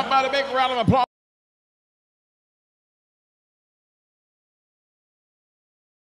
How about a big round of applause?